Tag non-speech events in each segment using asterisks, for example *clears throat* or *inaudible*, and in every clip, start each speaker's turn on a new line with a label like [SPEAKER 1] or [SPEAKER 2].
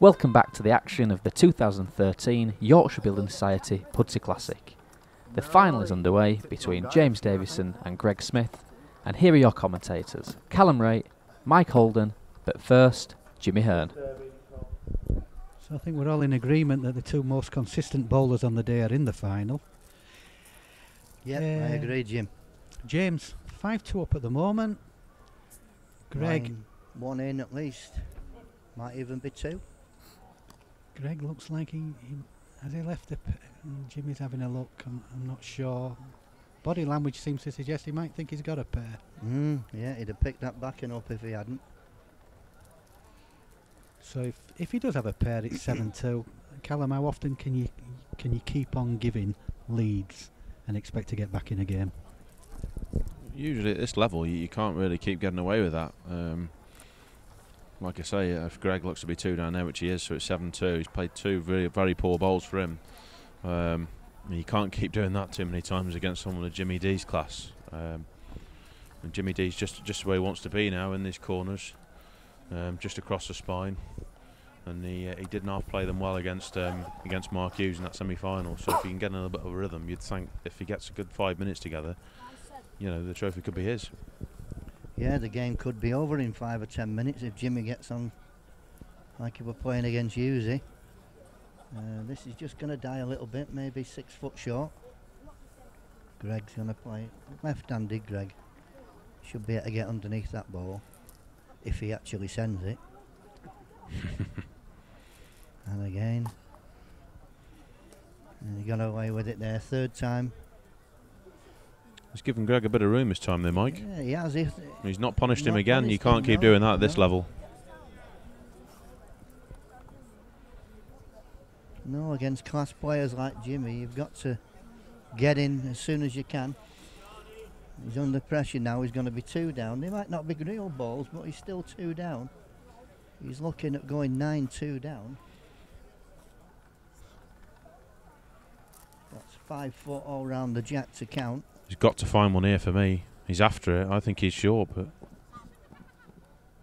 [SPEAKER 1] Welcome back to the action of the 2013 Yorkshire Building Society Pudsey Classic. The final is underway between James Davison and Greg Smith, and here are your commentators Callum Wright, Mike Holden, but first, Jimmy Hearn.
[SPEAKER 2] So I think we're all in agreement that the two most consistent bowlers on the day are in the final.
[SPEAKER 3] Yep, I
[SPEAKER 2] Uh,
[SPEAKER 3] agree, Jim.
[SPEAKER 2] James, 5 2 up at the moment. Greg,
[SPEAKER 3] Line one in at least. Might even be two.
[SPEAKER 2] Greg looks like he, he has he left the. P- mm, Jimmy's having a look. I'm, I'm not sure. Body language seems to suggest he might think he's got a pair.
[SPEAKER 3] Mm, yeah, he'd have picked that backing up if he hadn't.
[SPEAKER 2] So if if he does have a pair, it's seven *coughs* two. Callum, how often can you can you keep on giving leads and expect to get back in a game?
[SPEAKER 4] Usually at this level, you, you can't really keep getting away with that. Um, like I say, if Greg looks to be two down there, which he is, so it's seven-two. He's played two very very poor bowls for him. Um, you can't keep doing that too many times against someone of Jimmy D's class. Um, and Jimmy D's just just where he wants to be now in these corners, um, just across the spine. And he uh, he didn't half play them well against um, against Mark Hughes in that semi-final. So if he can get a little bit of rhythm, you'd think if he gets a good five minutes together, you know the trophy could be his.
[SPEAKER 3] Yeah, the game could be over in five or ten minutes if Jimmy gets on like he were playing against Hughesy. Uh, this is just going to die a little bit, maybe six foot short. Greg's going to play left-handed. Greg should be able to get underneath that ball if he actually sends it. *laughs* and again, and he got away with it there. Third time.
[SPEAKER 4] He's given Greg a bit of room this time, there, Mike.
[SPEAKER 3] Yeah, he has. He,
[SPEAKER 4] He's not punished him again. You
[SPEAKER 3] punished him,
[SPEAKER 4] can't keep
[SPEAKER 3] no,
[SPEAKER 4] doing that at this level.
[SPEAKER 3] No, against class players like Jimmy, you've got to get in as soon as you can. He's under pressure now. He's going to be two down. They might not be real balls, but he's still two down. He's looking at going nine-two down. That's five foot all round the jack to count.
[SPEAKER 4] He's got to find one here for me. He's after it. I think he's short, but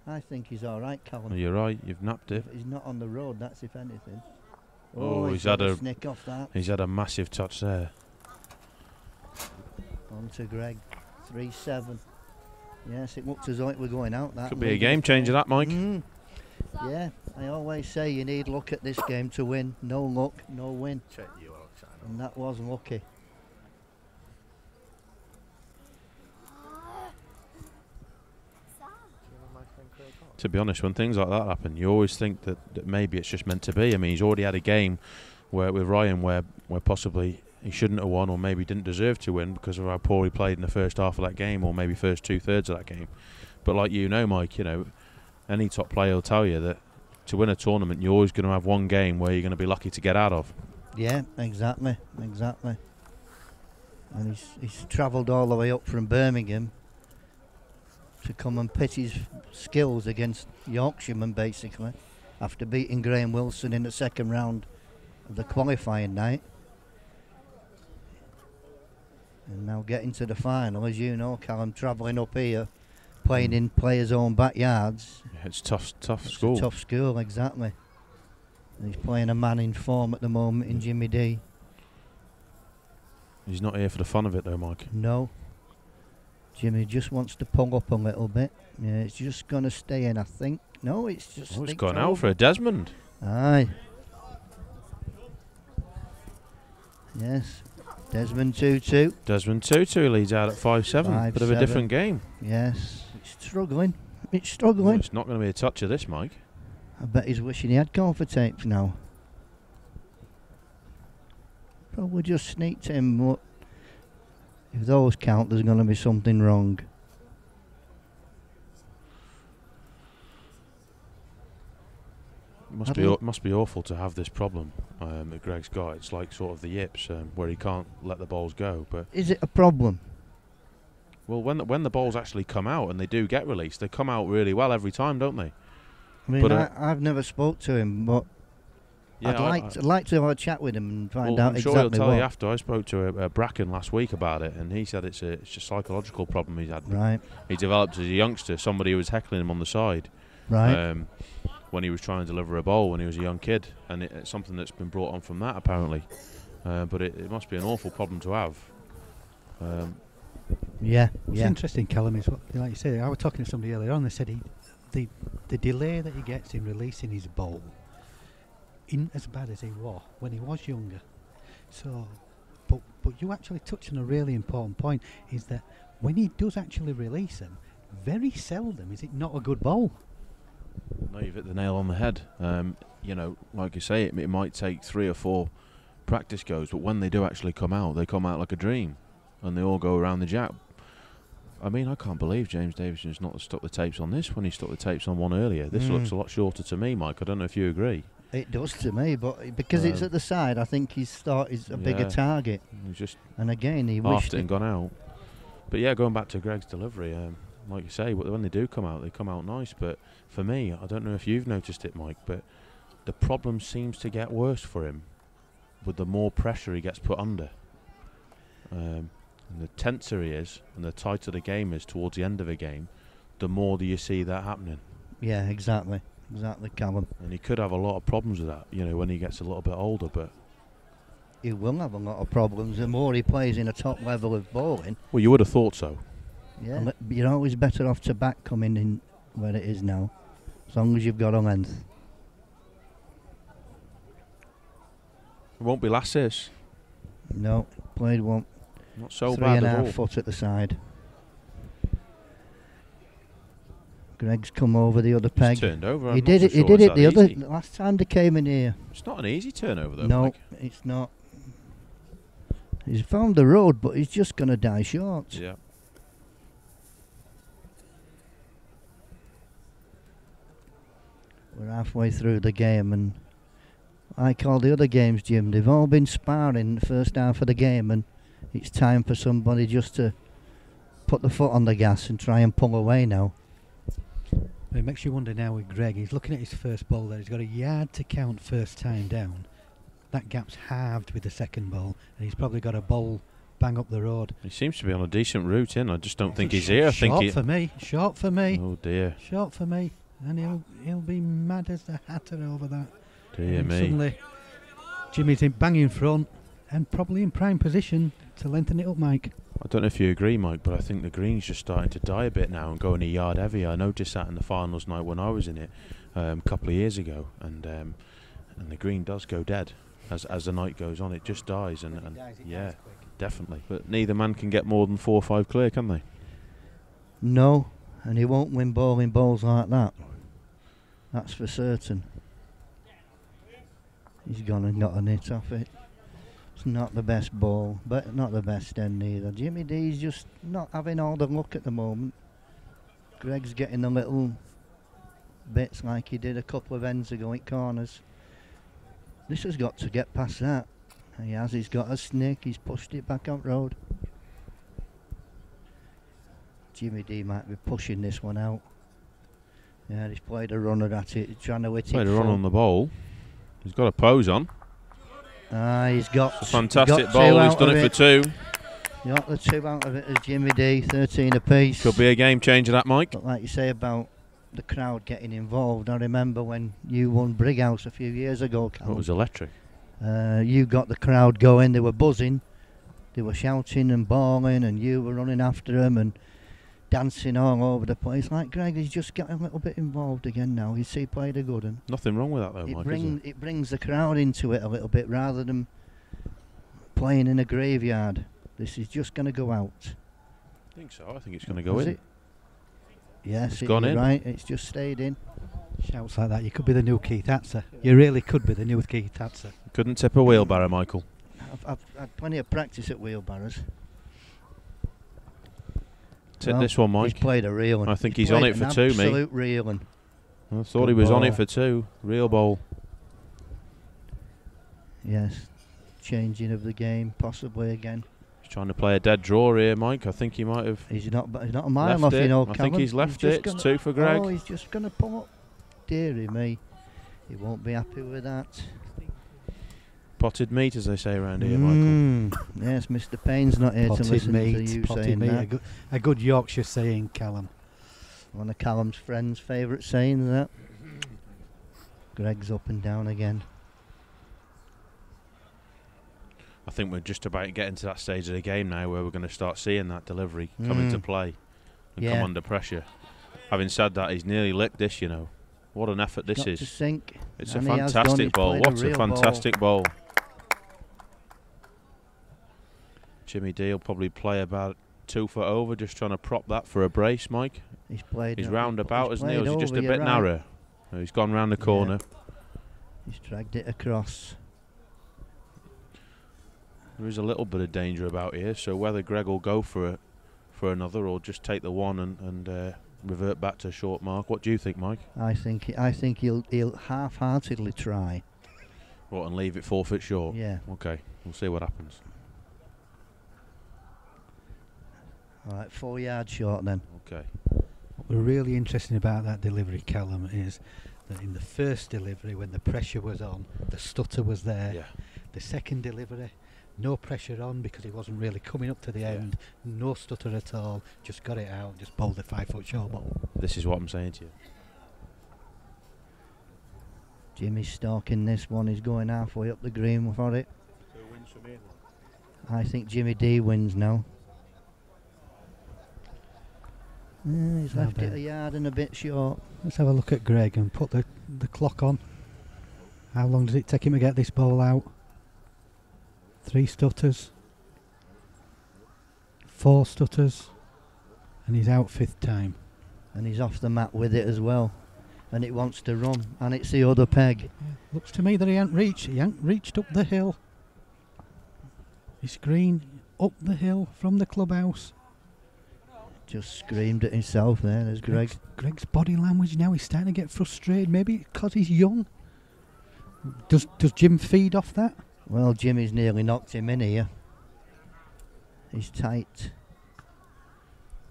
[SPEAKER 3] I think he's all right, Callum.
[SPEAKER 4] you're right. You've napped it.
[SPEAKER 3] If he's not on the road, that's if anything.
[SPEAKER 4] Oh, he's
[SPEAKER 3] got
[SPEAKER 4] had a-
[SPEAKER 3] snick off that.
[SPEAKER 4] He's had a massive touch there.
[SPEAKER 3] On to Greg. 3 7. Yes, it looks as though it were going out. That
[SPEAKER 4] Could be a game changer,
[SPEAKER 3] four.
[SPEAKER 4] that, Mike.
[SPEAKER 3] Mm. Yeah, I always say you need luck at this game to win. No luck, no win. And that was lucky.
[SPEAKER 4] To be honest, when things like that happen, you always think that, that maybe it's just meant to be. I mean, he's already had a game where with Ryan where where possibly he shouldn't have won or maybe didn't deserve to win because of how poor he played in the first half of that game or maybe first two thirds of that game. But like you know, Mike, you know, any top player will tell you that to win a tournament, you're always going to have one game where you're going to be lucky to get out of.
[SPEAKER 3] Yeah, exactly, exactly. And he's he's travelled all the way up from Birmingham to come and pit his skills against Yorkshiremen, basically, after beating Graham Wilson in the second round of the qualifying night. And now getting to the final, as you know, Callum, travelling up here, playing mm. in players' own backyards.
[SPEAKER 4] It's tough, tough
[SPEAKER 3] It's
[SPEAKER 4] school.
[SPEAKER 3] a tough school, exactly. He's playing a man in form at the moment in Jimmy D.
[SPEAKER 4] He's not here for the fun of it, though, Mike.
[SPEAKER 3] No. Jimmy just wants to pull up a little bit. Yeah, it's just going to stay in, I think. No, it's just.
[SPEAKER 4] Oh, it's gone out for a Desmond.
[SPEAKER 3] Aye. Yes. Desmond 2 2.
[SPEAKER 4] Desmond Tutu leads out at 5 7.
[SPEAKER 3] Five,
[SPEAKER 4] Bit of a different game.
[SPEAKER 3] Yes. It's struggling. It's
[SPEAKER 4] Well,
[SPEAKER 3] struggling.
[SPEAKER 4] it's not going to be a touch of this, Mike.
[SPEAKER 3] I bet he's wishing he had gopher tapes now. Probably just sneaked him, but if those count, there's going to be something wrong.
[SPEAKER 4] It must be must be awful to have this problem um, that Greg's got. It's like sort of the yips um, where he can't let the balls go. But
[SPEAKER 3] Is it a problem?
[SPEAKER 4] well, when the, when the balls actually come out and they do get released, they come out really well every time, don't they?
[SPEAKER 3] I mean,
[SPEAKER 4] But, uh,
[SPEAKER 3] I, I've never spoke to him, but I'd
[SPEAKER 4] I-
[SPEAKER 3] like
[SPEAKER 4] I-
[SPEAKER 3] to, I'd like to have a chat with him and find
[SPEAKER 4] well,
[SPEAKER 3] out
[SPEAKER 4] I'm sure he'll tell
[SPEAKER 3] what.
[SPEAKER 4] you after. I spoke to uh, uh, Bracken last week about it, and he said it's a it's a psychological problem he's had.
[SPEAKER 3] Right,
[SPEAKER 4] He developed as a youngster. Somebody was heckling him on the side.
[SPEAKER 3] right.
[SPEAKER 4] Um, when he was trying to deliver a bowl when he was a young kid, and it, it's something that's been brought on from that apparently. Uh, but it, it must be an awful problem to have. Um,
[SPEAKER 3] Yeah,
[SPEAKER 2] What's
[SPEAKER 3] yeah.
[SPEAKER 2] interesting, Callum, is what, like you said, I was talking to somebody earlier on, they said he, the, the delay that he gets in releasing his bowl isn't as bad as he was when he was younger. So, but, but you actually touched on a really important point, is that when he does actually release them, very seldom is it not a good bowl.
[SPEAKER 4] No, you've hit the nail on the head. Um, you know, like you say, it, it might take three or four practice goes, but when they do actually come out, they come out like a dream, and they all go around the jack. I mean, I can't believe James Davison's not stuck the tapes on this when he stuck the tapes on one earlier. This looks
[SPEAKER 3] Mm.
[SPEAKER 4] a lot shorter to me, Mike. I don't know if you agree.
[SPEAKER 3] It does to me, but because it's
[SPEAKER 4] Um,
[SPEAKER 3] at the side, I think he's thought he's a bigger
[SPEAKER 4] yeah.
[SPEAKER 3] target.
[SPEAKER 4] He's just
[SPEAKER 3] And again, he wished
[SPEAKER 4] it and gone out. But yeah, going back to Greg's delivery, um, like you say, when they do come out, they come out nice. But for me, I don't know if you've noticed it, Mike, but the problem seems to get worse for him with the more pressure he gets put under. Um, and the tenser he is, and the tighter the game is towards the end of a game, the more do you see that happening.
[SPEAKER 3] Yeah, exactly. Exactly, Callum.
[SPEAKER 4] And he could have a lot of problems with that, you know, when he gets a little bit older. But
[SPEAKER 3] He will have a lot of problems. The more he plays in a top level of bowling,
[SPEAKER 4] well, you would have thought so.
[SPEAKER 3] yeah. you're always better off to back coming in where it is now, as long as you've got a length.
[SPEAKER 4] It won't be Lasses.
[SPEAKER 3] No, played one
[SPEAKER 4] Not so
[SPEAKER 3] three
[SPEAKER 4] bad
[SPEAKER 3] and
[SPEAKER 4] at all.
[SPEAKER 3] foot at the side. Greg's come over the other
[SPEAKER 4] He's
[SPEAKER 3] peg.
[SPEAKER 4] turned over.
[SPEAKER 3] He
[SPEAKER 4] I'm
[SPEAKER 3] did
[SPEAKER 4] not
[SPEAKER 3] it.
[SPEAKER 4] so
[SPEAKER 3] He did it the
[SPEAKER 4] that
[SPEAKER 3] other last time they came in here.
[SPEAKER 4] It's not an easy turnover though.
[SPEAKER 3] no,
[SPEAKER 4] Mike.
[SPEAKER 3] it's not. He's found the road, but he's just going to die short.
[SPEAKER 4] Yeah.
[SPEAKER 3] We're halfway through the game, and like all the other games, Jim, they've all been sparring the first half of the game, and it's time for somebody just to put the foot on the gas and try and pull away now.
[SPEAKER 2] It makes you wonder now with Greg, he's looking at his first ball there, he's got a yard to count first time down. That gap's halved with the second ball, and he's probably got a ball bang up the road.
[SPEAKER 4] He seems to be on a decent route in. I just don't think he's
[SPEAKER 2] Sh-
[SPEAKER 4] here. I
[SPEAKER 2] Short
[SPEAKER 4] think he.
[SPEAKER 2] for me, short for me,
[SPEAKER 4] Oh dear,
[SPEAKER 2] short for me. And he'll he'll be mad as the hatter over that.
[SPEAKER 4] dear
[SPEAKER 2] And
[SPEAKER 4] me.
[SPEAKER 2] Suddenly, Jimmy's in bang in front and probably in prime position to lengthen it up, Mike.
[SPEAKER 4] I don't know if you agree, Mike, but I think the green's just starting to die a bit now and going a yard heavier. I noticed that in the finals night when I was in it um, a couple of years ago, and um, and the green does go dead as as the night goes on. It just dies, and, and yeah, definitely. But neither man can get more than four or five clear, can they?
[SPEAKER 3] No, and he won't win bowling balls like that. That's for certain. He's gone and got a hit off it. It's not the best ball, but not the best end either. Jimmy D's just not having all the luck at the moment. Greg's getting the little bits like he did a couple of ends ago at corners. This has got to get past that. He has, he's got a snake, he's pushed it back out road. Jimmy D might be pushing this one out. Yeah, he's played a runner at it, trying to hit
[SPEAKER 4] Played
[SPEAKER 3] it.
[SPEAKER 4] a run on the ball. He's got a pose on.
[SPEAKER 3] Ah, he's got
[SPEAKER 4] a fantastic
[SPEAKER 3] got two
[SPEAKER 4] bowl. He's done
[SPEAKER 3] of
[SPEAKER 4] it for
[SPEAKER 3] it.
[SPEAKER 4] two.
[SPEAKER 3] Got the two out of it as Jimmy D, 13 apiece.
[SPEAKER 4] Could be a game changer, that Mike.
[SPEAKER 3] But like you say about the crowd getting involved, I remember when you won Brighouse a few years ago,
[SPEAKER 4] That
[SPEAKER 3] Callum.
[SPEAKER 4] was electric.
[SPEAKER 3] Uh, you got the crowd going. They were buzzing. They were shouting and bawling, and you were running after them and dancing all over the place. Like Greg, he's just getting a little bit involved again now. He's he played a good one.
[SPEAKER 4] Nothing wrong with that though,
[SPEAKER 3] it,
[SPEAKER 4] Mike.
[SPEAKER 3] bring,
[SPEAKER 4] is
[SPEAKER 3] it brings the crowd into it a little bit rather than playing in a graveyard. This is just going to go out.
[SPEAKER 4] I think so. I think it's going to go
[SPEAKER 3] Is
[SPEAKER 4] in.
[SPEAKER 3] it? Yes,
[SPEAKER 4] It's
[SPEAKER 3] it-
[SPEAKER 4] gone
[SPEAKER 3] you're
[SPEAKER 4] in.
[SPEAKER 3] Right, it's just stayed in.
[SPEAKER 2] Shouts like that, you could be the new Keith Hatzer. You really could be the new Keith Hatzer.
[SPEAKER 4] Couldn't tip a wheelbarrow, Michael.
[SPEAKER 3] I've, I've had plenty of practice at wheelbarrows.
[SPEAKER 4] Tip
[SPEAKER 3] Well,
[SPEAKER 4] this one, Mike.
[SPEAKER 3] He's played a real one.
[SPEAKER 4] I think
[SPEAKER 3] He's
[SPEAKER 4] he's on it for two, mate.
[SPEAKER 3] Absolute real one.
[SPEAKER 4] I thought he
[SPEAKER 3] Good
[SPEAKER 4] was on it for two. Real ball.
[SPEAKER 3] Yes, changing of the game possibly again.
[SPEAKER 4] He's trying to play a dead draw here, Mike. I think he might have
[SPEAKER 3] He's not. He's not a mile off,
[SPEAKER 4] it.
[SPEAKER 3] you know.
[SPEAKER 4] I think he's left
[SPEAKER 3] just
[SPEAKER 4] it. It's two for Greg.
[SPEAKER 3] Oh, he's just going to pull up. Dearie me, he won't be happy with that.
[SPEAKER 4] Potted meat, as they say around here, Michael.
[SPEAKER 3] Mm, Yes, Mr. Payne's not here to
[SPEAKER 2] Potted
[SPEAKER 3] listen to
[SPEAKER 2] meat,
[SPEAKER 3] you
[SPEAKER 2] potted
[SPEAKER 3] saying
[SPEAKER 2] meat. A
[SPEAKER 3] that.
[SPEAKER 2] good, a good Yorkshire saying, Callum.
[SPEAKER 3] One of Callum's friends' favourite sayings that. Greg's up and down again.
[SPEAKER 4] I think we're just about getting to that stage of the game now where we're going to start seeing that delivery come into
[SPEAKER 3] Mm.
[SPEAKER 4] play and
[SPEAKER 3] Yeah.
[SPEAKER 4] come under pressure. Having said that, he's nearly licked this, you know. What an effort this
[SPEAKER 3] Got
[SPEAKER 4] is.
[SPEAKER 3] to sink.
[SPEAKER 4] It's
[SPEAKER 3] and
[SPEAKER 4] a
[SPEAKER 3] he has done,
[SPEAKER 4] fantastic ball.
[SPEAKER 3] played a
[SPEAKER 4] What a
[SPEAKER 3] real ball.
[SPEAKER 4] fantastic ball. Jimmy D will probably play about two foot over, just trying to prop that for a brace, Mike.
[SPEAKER 3] He's played.
[SPEAKER 4] He's roundabout,
[SPEAKER 3] he's
[SPEAKER 4] isn't he? Or is he just a bit
[SPEAKER 3] right.
[SPEAKER 4] narrow? Oh, He's gone round the
[SPEAKER 3] Yeah.
[SPEAKER 4] corner.
[SPEAKER 3] He's dragged it across.
[SPEAKER 4] There is a little bit of danger about here, so whether Greg will go for it for another or just take the one and, and uh, revert back to short mark. What do you think, Mike?
[SPEAKER 3] I think. I think he'll he'll half-heartedly try.
[SPEAKER 4] What and leave it four foot short?
[SPEAKER 3] Yeah.
[SPEAKER 4] Okay, we'll see what happens.
[SPEAKER 3] All right. Four yards short then.
[SPEAKER 4] Okay.
[SPEAKER 2] What was really interesting about that delivery, Callum, is that in the first delivery, when the pressure was on, the stutter was there.
[SPEAKER 4] Yeah.
[SPEAKER 2] The second delivery, no pressure on because he wasn't really coming up to the
[SPEAKER 4] Yeah.
[SPEAKER 2] end. No stutter at all. Just got it out. Just bowled a five foot short ball.
[SPEAKER 4] This is what I'm saying to you.
[SPEAKER 3] Jimmy's stalking this one. He's going halfway up the green for it. I think Jimmy D wins now. Yeah, he's
[SPEAKER 2] Not
[SPEAKER 3] left it a yard and a bit short.
[SPEAKER 2] Let's have a look at Greg and put the, the clock on. How long does it take him to get this ball out? Three stutters. Four stutters. And he's out fifth time.
[SPEAKER 3] And he's off the mat with it as well. And it wants to run. And it's the other peg.
[SPEAKER 2] Looks to me that he ain't reached. He ain't reached up the hill. He's green up the hill from the clubhouse.
[SPEAKER 3] Just screamed at himself there. There's Greg.
[SPEAKER 2] Greg's, Greg's body language now. He's starting to get frustrated. Maybe because he's young. Does does Jim feed off that?
[SPEAKER 3] Well, Jimmy's nearly knocked him in here. He's tight.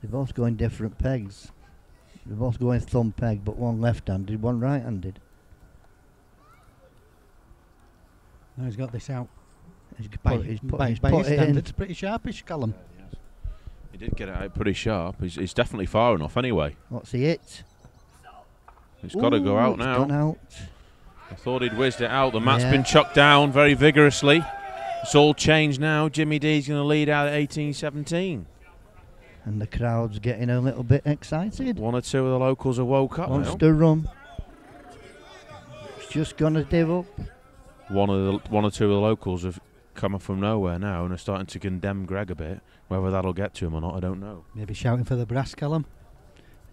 [SPEAKER 3] They're both going different pegs. They're both going thumb peg, but one left-handed, one right-handed.
[SPEAKER 2] Now he's got this out.
[SPEAKER 3] He's
[SPEAKER 2] By,
[SPEAKER 3] put, he's put,
[SPEAKER 2] by,
[SPEAKER 3] he's
[SPEAKER 2] by
[SPEAKER 3] put
[SPEAKER 2] his
[SPEAKER 3] it in.
[SPEAKER 2] pretty sharpish, Callum.
[SPEAKER 4] He did get it out pretty sharp. He's, he's definitely far enough anyway.
[SPEAKER 3] What's he hit?
[SPEAKER 4] It's got to go out now.
[SPEAKER 3] Gone out.
[SPEAKER 4] I thought he'd whizzed it out. The mat's
[SPEAKER 3] Yeah.
[SPEAKER 4] been chucked down very vigorously. It's all changed now. Jimmy D's going to lead out at 18-17.
[SPEAKER 3] And the crowd's getting a little bit excited.
[SPEAKER 4] One or two of the locals have woke up
[SPEAKER 3] Wants
[SPEAKER 4] now.
[SPEAKER 3] to run. It's just gonna div up.
[SPEAKER 4] One of the one or two of the locals have come up from nowhere now and are starting to condemn Greg a bit. Whether that'll get to him or not, I don't know.
[SPEAKER 2] Maybe shouting for the brass, Callum.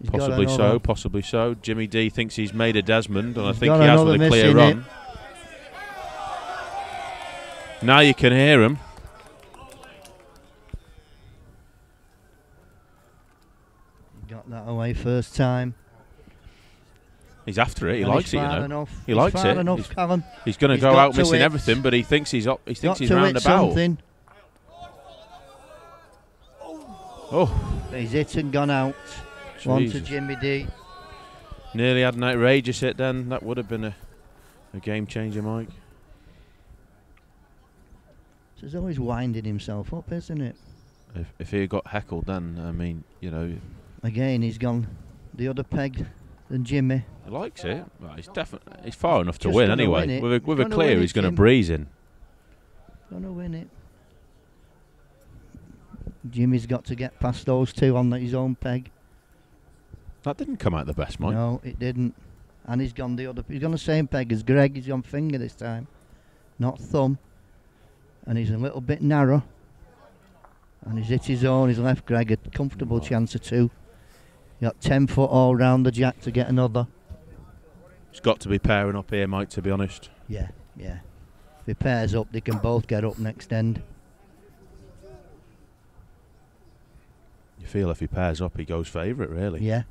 [SPEAKER 3] He's
[SPEAKER 4] Possibly so, possibly so. Jimmy D thinks he's made a Desmond, and I think he has with a clear run.
[SPEAKER 3] it.
[SPEAKER 4] Now you can hear him.
[SPEAKER 3] Got that away first time.
[SPEAKER 4] He's after it. He
[SPEAKER 3] And
[SPEAKER 4] likes it, you know.
[SPEAKER 3] Enough.
[SPEAKER 4] He
[SPEAKER 3] He's
[SPEAKER 4] likes it.
[SPEAKER 3] Enough,
[SPEAKER 4] He's-. He's going to go out missing
[SPEAKER 3] hit.
[SPEAKER 4] everything, but he thinks he's up. He thinks
[SPEAKER 3] Got
[SPEAKER 4] he's
[SPEAKER 3] to hit
[SPEAKER 4] roundabout.
[SPEAKER 3] something.
[SPEAKER 4] Oh,
[SPEAKER 3] He's hit and gone out. One to Jimmy D.
[SPEAKER 4] nearly had an outrageous hit. Then that would have been a, a game changer, Mike.
[SPEAKER 3] So he's always winding himself up, isn't it?
[SPEAKER 4] If if he had got heckled, then I mean, you know,
[SPEAKER 3] Again, he's gone the other peg than Jimmy.
[SPEAKER 4] he likes it. Well, he's definitely he's far enough to
[SPEAKER 3] Just
[SPEAKER 4] win anyway.
[SPEAKER 3] win.
[SPEAKER 4] With a, with a clear, he's going to breeze in.
[SPEAKER 3] Gonna win it. Jimmy's got to get past those two on his own peg.
[SPEAKER 4] That didn't come out the best, Mike.
[SPEAKER 3] No, it didn't. And he's gone the other. He's gone the same peg as Greg. He's on finger this time, not thumb. And he's a little bit narrow. And he's hit his own. He's left Greg a comfortable
[SPEAKER 4] Right.
[SPEAKER 3] chance of two. He got ten foot all round the jack to get another.
[SPEAKER 4] It's got to be pairing up here, Mike. To be honest,
[SPEAKER 3] Yeah, yeah. If he pairs up, they can both get up next end.
[SPEAKER 4] you feel if he pairs up, he goes favourite, really.
[SPEAKER 3] Yeah.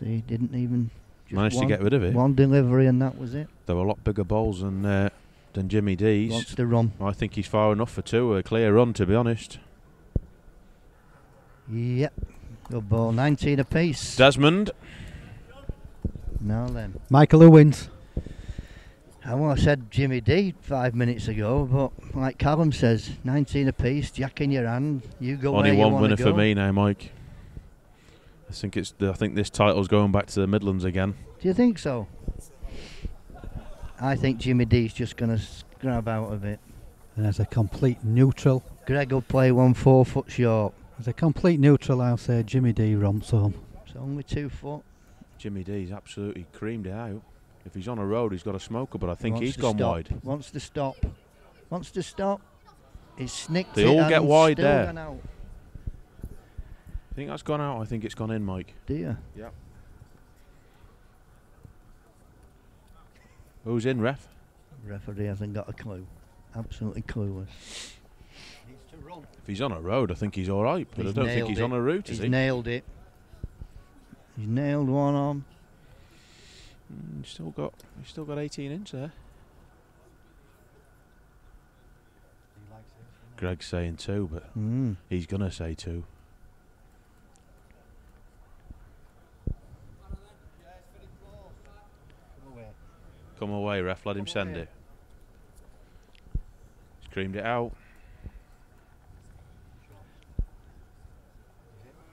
[SPEAKER 3] See, didn't even just
[SPEAKER 4] Managed to get rid of it.
[SPEAKER 3] one delivery and that was it.
[SPEAKER 4] There were a lot bigger bowls than uh, than Jimmy D's.
[SPEAKER 3] Wants to run.
[SPEAKER 4] I think he's far enough for two. A clear run, to be honest.
[SPEAKER 3] Yep. Good ball. 19 apiece.
[SPEAKER 4] Desmond.
[SPEAKER 3] now then.
[SPEAKER 2] Michael who wins.
[SPEAKER 3] I well, I said Jimmy D five minutes ago, but like Callum says, 19 apiece, jack in your hand. You go
[SPEAKER 4] Only
[SPEAKER 3] where
[SPEAKER 4] one
[SPEAKER 3] wanna
[SPEAKER 4] winner
[SPEAKER 3] go.
[SPEAKER 4] for me now, Mike. I think it's. I think this title's going back to the Midlands again.
[SPEAKER 3] Do you think so? I think Jimmy D's just going to grab out of it.
[SPEAKER 2] And as a complete neutral,
[SPEAKER 3] Greg will play one four foot short.
[SPEAKER 2] as a complete neutral, I'll say Jimmy D romps home.
[SPEAKER 3] It's only two foot.
[SPEAKER 4] Jimmy D's absolutely creamed it out. If he's on a road, he's got a smoker, but I think
[SPEAKER 3] Wants
[SPEAKER 4] he's
[SPEAKER 3] to
[SPEAKER 4] gone
[SPEAKER 3] stop.
[SPEAKER 4] wide.
[SPEAKER 3] Wants to stop. Wants to stop. He's snicked
[SPEAKER 4] They
[SPEAKER 3] it
[SPEAKER 4] all get wide there. I think that's gone out. I think it's gone in, Mike.
[SPEAKER 3] Do you?
[SPEAKER 4] Who's in, ref?
[SPEAKER 3] Referee hasn't got a clue. Absolutely clueless.
[SPEAKER 4] If he's on a road, I think he's all right, but
[SPEAKER 3] He's
[SPEAKER 4] I don't think he's
[SPEAKER 3] it.
[SPEAKER 4] on a route, is
[SPEAKER 3] He's
[SPEAKER 4] he?
[SPEAKER 3] nailed it. He's nailed one on.
[SPEAKER 4] Mm, he's still got. He's still got 18 inch there. Greg's saying two, but
[SPEAKER 3] Mm.
[SPEAKER 4] he's gonna say two. Come away, ref. Let him send it. He's creamed it out.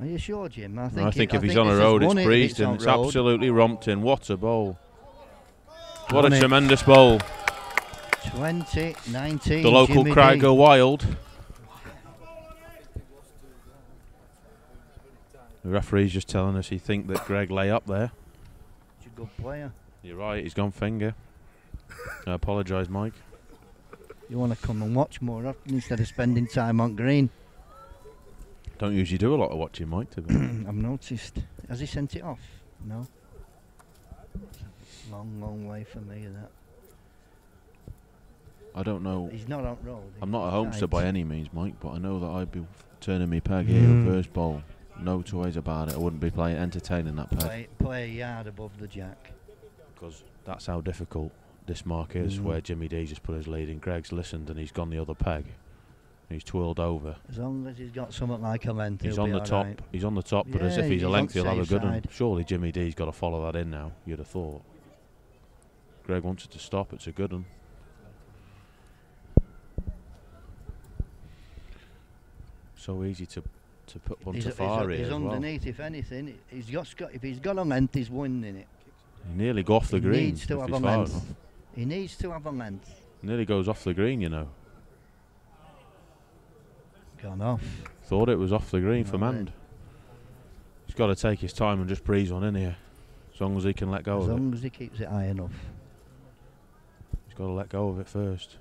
[SPEAKER 3] Are you sure, Jim? I
[SPEAKER 4] I
[SPEAKER 3] think,
[SPEAKER 4] think,
[SPEAKER 3] it-
[SPEAKER 4] if he's
[SPEAKER 3] think
[SPEAKER 4] on a road, it's
[SPEAKER 3] won
[SPEAKER 4] breezed and it's
[SPEAKER 3] road.
[SPEAKER 4] absolutely romped in. What a bowl! What
[SPEAKER 3] Won
[SPEAKER 4] a
[SPEAKER 3] it.
[SPEAKER 4] tremendous bowl.
[SPEAKER 3] 20, 19.
[SPEAKER 4] The local
[SPEAKER 3] Jimmy
[SPEAKER 4] crowd
[SPEAKER 3] D.
[SPEAKER 4] go wild. The referee's just telling us he think that Greg lay up there.
[SPEAKER 3] He's a good player.
[SPEAKER 4] You're right, he's gone finger. *laughs* I apologise, Mike.
[SPEAKER 3] You want to come and watch more often instead of spending time on green.
[SPEAKER 4] Don't usually do a lot of watching, Mike. To be *clears throat*
[SPEAKER 3] I've noticed. Has he sent it off? No. Long, long way for me that.
[SPEAKER 4] I don't know.
[SPEAKER 3] He's not on road.
[SPEAKER 4] I'm not a
[SPEAKER 3] he's
[SPEAKER 4] homester by any means, Mike, but I know that I'd be turning me peg here
[SPEAKER 3] Mm.
[SPEAKER 4] first bowl. No two ways about it. I wouldn't be playing entertaining that peg
[SPEAKER 3] Play, play a yard above the jack.
[SPEAKER 4] Because that's how difficult this mark is.
[SPEAKER 3] Mm.
[SPEAKER 4] Where Jimmy D just put his lead in, Greg's listened and he's gone the other peg. He's twirled over.
[SPEAKER 3] As long as he's got something like a length,
[SPEAKER 4] He's on the top.
[SPEAKER 3] right.
[SPEAKER 4] He's on the top, but as if he's
[SPEAKER 3] he's
[SPEAKER 4] a length, he'll have a good one. Surely Jimmy D's got to follow that in now. You'd have thought. Greg wants it to stop. It's a good one. So easy to to put one
[SPEAKER 3] He's,
[SPEAKER 4] to
[SPEAKER 3] he's-
[SPEAKER 4] far
[SPEAKER 3] he's
[SPEAKER 4] here as well.
[SPEAKER 3] underneath, if anything. He's got, Scott- if he's got a length, he's winning it.
[SPEAKER 4] He nearly go off the green.
[SPEAKER 3] He
[SPEAKER 4] green.
[SPEAKER 3] needs to have a length. He needs to have a length.
[SPEAKER 4] Nearly goes off the green, you know.
[SPEAKER 3] Gone off.
[SPEAKER 4] Thought it was off the green for
[SPEAKER 3] No, it-
[SPEAKER 4] Mand. He's got to take his time and just breeze on in here. As long as he can let go
[SPEAKER 3] As
[SPEAKER 4] of it.
[SPEAKER 3] As long as he keeps it high enough.
[SPEAKER 4] He's got to let go of it first.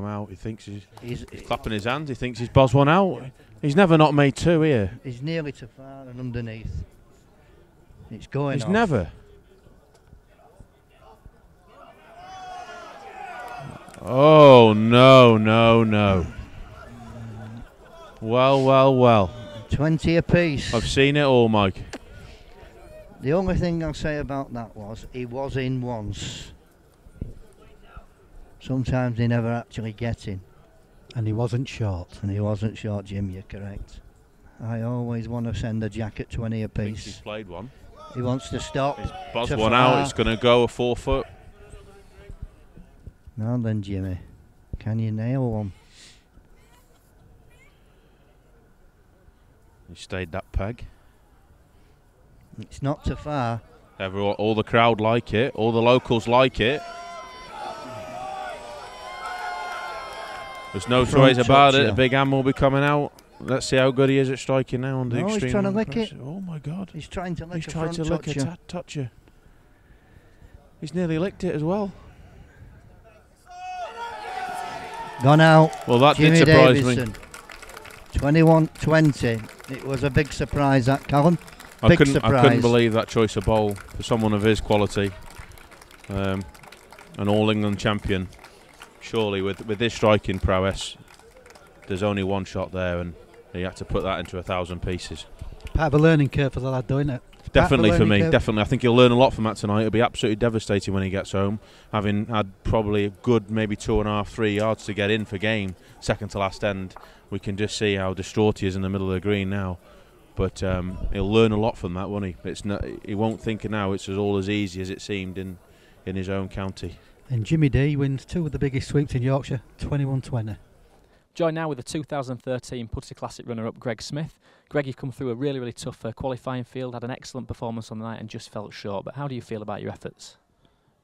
[SPEAKER 4] Come out. He thinks he's,
[SPEAKER 3] He's,
[SPEAKER 4] he's clapping his hands. He thinks he's buzzed one out. He's never not made two here.
[SPEAKER 3] he's nearly to far and underneath. It's going
[SPEAKER 4] He's
[SPEAKER 3] off.
[SPEAKER 4] never. Oh no no no. Well well well.
[SPEAKER 3] 20 apiece.
[SPEAKER 4] I've seen it all, Mike.
[SPEAKER 3] The only thing I'll say about that was he was in once. Sometimes they never actually get in.
[SPEAKER 2] And he wasn't short.
[SPEAKER 3] And he wasn't short, Jim, you're correct. I always want to send a jack at 20
[SPEAKER 4] Thinks he's played one.
[SPEAKER 3] He wants to stop.
[SPEAKER 4] He's buzzed
[SPEAKER 3] To
[SPEAKER 4] one out. It's going to go a four foot.
[SPEAKER 3] Now then, Jimmy. Can you nail one?
[SPEAKER 4] He stayed that peg.
[SPEAKER 3] It's not too far.
[SPEAKER 4] Everyone, all the crowd like it. All the locals like it. There's no two
[SPEAKER 3] Front
[SPEAKER 4] about it.
[SPEAKER 3] toucher.
[SPEAKER 4] The big Am will be coming out. Let's see how good he is at striking now on the
[SPEAKER 3] No, he's trying to lick
[SPEAKER 4] press.
[SPEAKER 3] it.
[SPEAKER 4] Oh my God!
[SPEAKER 3] He's trying to lick it.
[SPEAKER 4] He's
[SPEAKER 3] a
[SPEAKER 4] tried
[SPEAKER 3] front
[SPEAKER 4] to lick a
[SPEAKER 3] toucher.
[SPEAKER 4] ta- toucher. He's nearly licked it as well.
[SPEAKER 3] Gone out.
[SPEAKER 4] Well, that
[SPEAKER 3] Jimmy
[SPEAKER 4] did surprise me.
[SPEAKER 3] Davison. 21-20. It was a big surprise, that, Callum.
[SPEAKER 4] I
[SPEAKER 3] Big
[SPEAKER 4] couldn't, I couldn't believe that choice of bowl for someone of his quality, um, an All England champion. Surely, with with his striking prowess, there's only one shot there, and he had to put that into a thousand pieces.
[SPEAKER 2] Part of a learning curve for the lad, doing it.
[SPEAKER 4] Definitely for me,
[SPEAKER 2] curve.
[SPEAKER 4] definitely. I think he'll learn a lot from that tonight. It'll be absolutely devastating when he gets home, having had probably a good maybe two and a half, three yards to get in for game, second to last end. We can just see how distraught he is in the middle of the green now. But um, he'll learn a lot from that, won't he? It's not, he won't think now it's as all as easy as it seemed in, in his own county.
[SPEAKER 2] And Jimmy D wins two of the biggest sweeps in Yorkshire, 21 20.
[SPEAKER 1] Joined now with the 2013 Pudsey Classic runner-up Greg Smith. Greg, you've come through a really, really tough uh, qualifying field, had an excellent performance on the night and just felt short. But how do you feel about your efforts?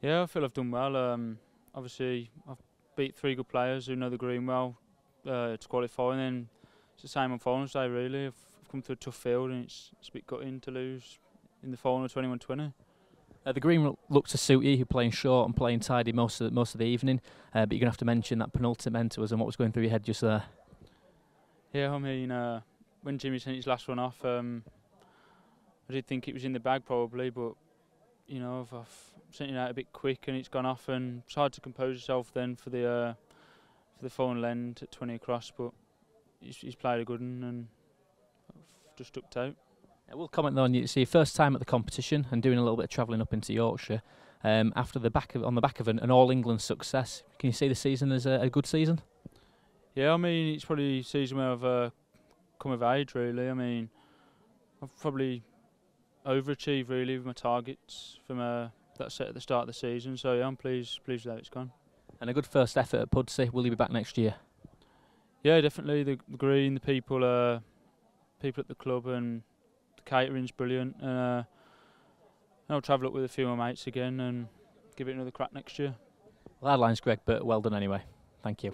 [SPEAKER 5] Yeah, I feel I've done well. Um, obviously, I've beat three good players who know the green well uh, to qualify, and then it's the same on finals day. Really, I've, I've come through a tough field, and it's, it's a bit gutting to lose in the final 21-20.
[SPEAKER 1] Uh, the green looked to suit you. You're playing short and playing tidy most of the, most of the evening, uh, but you're gonna have to mention that penultimate to us and what was going through your head just there.
[SPEAKER 5] Yeah, I mean, uh, when Jimmy sent his last one off, um, I did think it was in the bag probably, but you know, I've, I've sent it out a bit quick and it's gone off, and it's hard to compose yourself then for the uh, for the final end at 20 across. But he's, he's played a good one, and I've just stuck out.
[SPEAKER 1] Yeah, we'll comment though on you. Your first time at the competition and doing a little bit of travelling up into Yorkshire. Um, after the back of on the back of an, an All England success, can you see the season as a, a, good season?
[SPEAKER 5] Yeah, I mean it's probably a season where I've uh, come of age. Really, I mean I've probably overachieved really with my targets from uh, that set at the start of the season. So yeah, I'm pleased pleased with how it's gone.
[SPEAKER 1] And a good first effort at Pudsey. Will you be back next year?
[SPEAKER 5] Yeah, definitely. The, the green, the people, uh, people at the club, and catering's brilliant. Uh, I'll travel up with a few of my mates again and give it another crack next year.
[SPEAKER 1] Well, that line's Greg, but well done anyway. Thank you.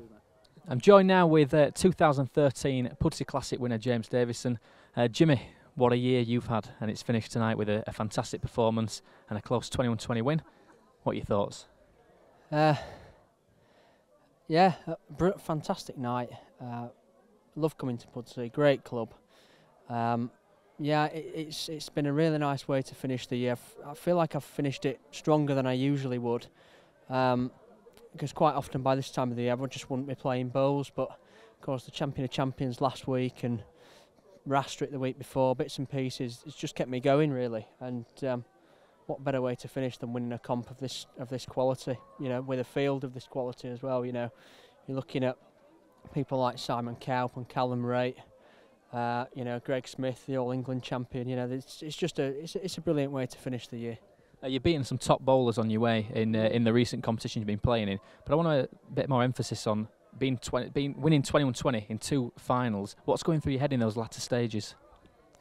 [SPEAKER 1] I'm joined now with uh, 2013 Pudsey Classic winner James Davison. Uh, Jimmy, what a year you've had, and it's finished tonight with a, a fantastic performance and a close 21-20 win. What are your thoughts?
[SPEAKER 6] Uh, yeah, fantastic night. Uh, love coming to Pudsey, great club. Um, yeah, it, it's it's been a really nice way to finish the year. I feel like I've finished it stronger than I usually would, um, because quite often by this time of the year everyone just wouldn't be playing bowls. But of course, the champion of champions last week and Rastrick the week before, bits and pieces, it's just kept me going really. And um, what better way to finish than winning a comp of this of this quality? You know, with a field of this quality as well. You know, you're looking at people like Simon Cowp and Callum Wright. Uh, you know, Greg Smith, the All England champion. You know, it's, it's just a it's, it's, a brilliant way to finish the year.
[SPEAKER 1] Uh, you're beating some top bowlers on your way in uh, in the recent competition you've been playing in, but I want a bit more emphasis on being 20, being winning 21-20 in two finals. What's going through your head in those latter stages?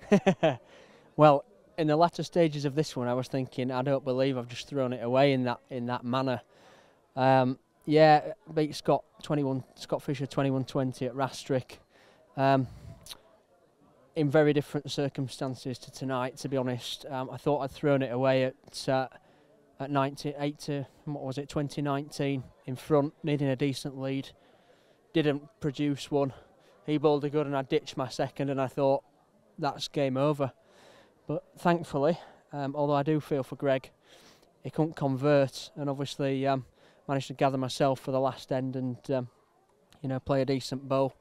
[SPEAKER 1] *laughs*
[SPEAKER 6] well, in the latter stages of this one, I was thinking, I don't believe I've just thrown it away in that in that manner. Um, yeah, beat Scott 21, Scott Fisher 21-20 at Rastrick. Um, in very different circumstances to tonight. To be honest, um, I thought I'd thrown it away at uh, at 98 to what was it 2019 in front, needing a decent lead. Didn't produce one. He bowled a good, and I ditched my second, and I thought that's game over. But thankfully, um, although I do feel for Greg, he couldn't convert, and obviously um, managed to gather myself for the last end and um, you know play a decent bowl.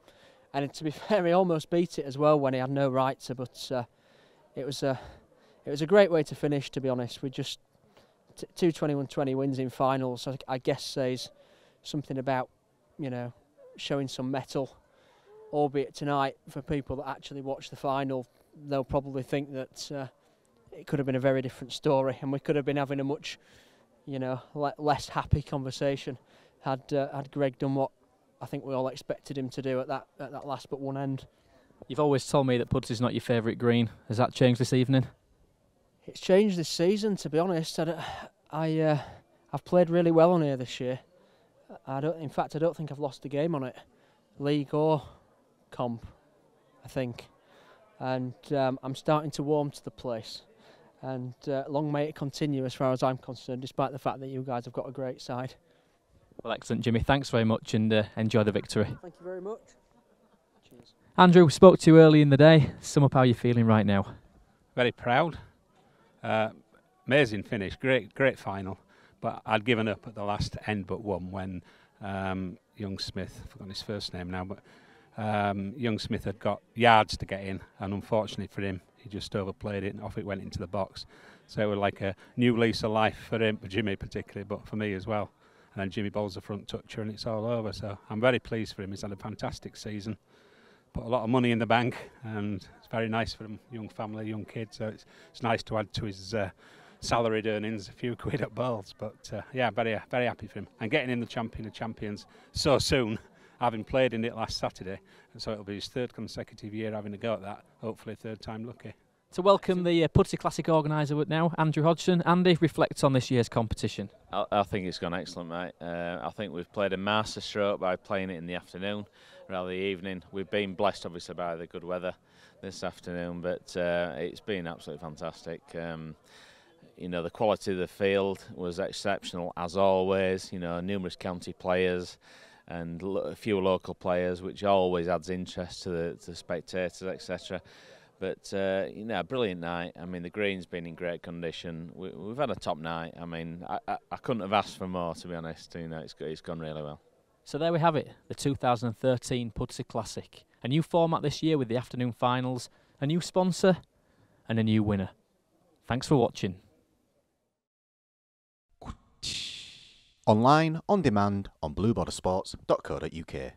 [SPEAKER 6] And to be *laughs* fair, he almost beat it as well when he had no right to. But uh, it was a it was a great way to finish. To be honest, we just two 21-20 wins in finals. I, I guess says something about you know showing some metal. Albeit tonight, for people that actually watch the final, they'll probably think that uh, it could have been a very different story, and we could have been having a much, you know, le- less happy conversation had uh, had Greg done what I think we all expected him to do at that at that last but one end.
[SPEAKER 1] You've always told me that Puds is not your favourite green. Has that changed this evening?
[SPEAKER 6] It's changed this season, to be honest. I, I uh, I've played really well on here this year. I don't. In fact, I don't think I've lost a game on it, league or comp. I think, and um, I'm starting to warm to the place. And uh, long may it continue, as far as I'm concerned, despite the fact that you guys have got a great side.
[SPEAKER 1] Well, excellent, Jimmy. Thanks very much and uh, enjoy the victory.
[SPEAKER 6] Thank you very much. Cheers.
[SPEAKER 1] Andrew, we spoke to you early in the day. Sum up how you're feeling right now.
[SPEAKER 7] Very proud. Uh, amazing finish. Great, great final. But I'd given up at the last end but one when um, young Smith, I've forgotten his first name now, but um, young Smith had got yards to get in, and unfortunately for him, he just overplayed it and off it went into the box. So it was like a new lease of life for him, for Jimmy particularly, but for me as well and Jimmy bowls the front toucher and it's all over. So I'm very pleased for him. He's had a fantastic season, put a lot of money in the bank, and it's very nice for him, young family, young kid. So it's it's nice to add to his. Uh, salaried earnings, a few *laughs* quid at bowls, but uh, yeah, very very happy for him. And getting in the champion of champions so soon, having played in it last Saturday, so it'll be his third consecutive year having a go at that. Hopefully, third time lucky.
[SPEAKER 1] To welcome the uh, Pudsey Classic organiser now, Andrew Hodgson. Andy, reflects on this year's competition.
[SPEAKER 8] I, I think it's gone excellent, mate. Uh, I think we've played a masterstroke by playing it in the afternoon rather the evening. We've been blessed, obviously, by the good weather this afternoon, but uh, it's been absolutely fantastic. Um, you know, the quality of the field was exceptional, as always. You know, numerous county players and a few local players, which always adds interest to the, to the spectators, etc. But uh, you know, brilliant night. I mean, the green's been in great condition. We, have had a top night. I mean, I, I, I, couldn't have asked for more, to be honest. You know, it's it's gone really well.
[SPEAKER 1] So there we have it, the 2013 Pudsey Classic. A new format this year with the afternoon finals, a new sponsor, and a new winner. Thanks for watching.
[SPEAKER 9] Online, on demand, on bluebordersports.co.uk.